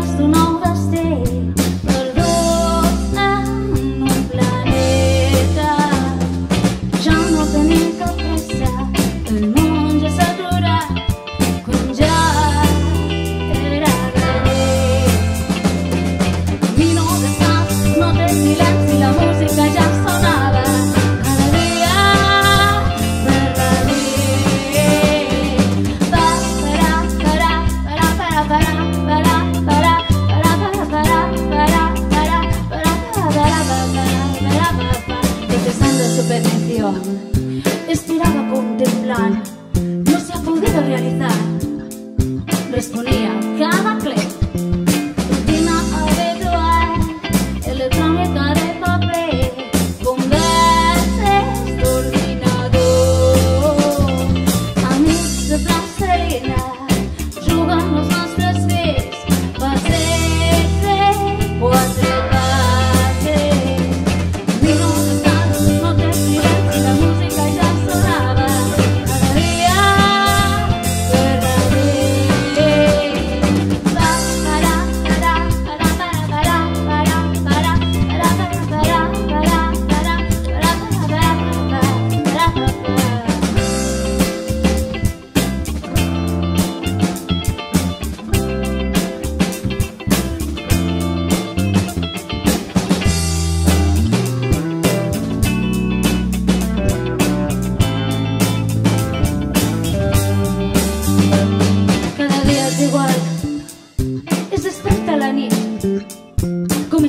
just know. esperaba contemplar, no se ha podido realizar. Respondía cada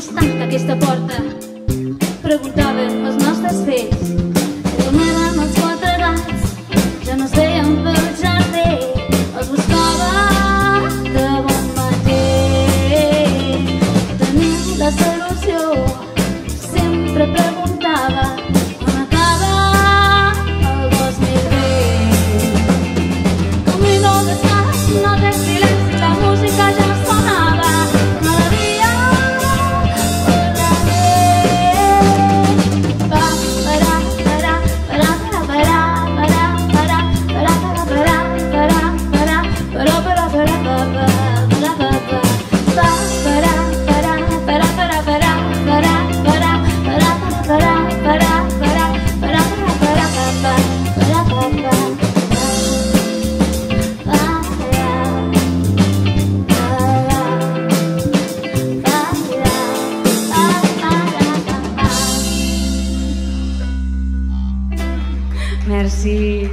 es tanca aquesta porta? Preguntàvem els nostres fets. Merci.